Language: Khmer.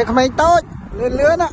ឯក្មេងតូចលឿនលឿនណា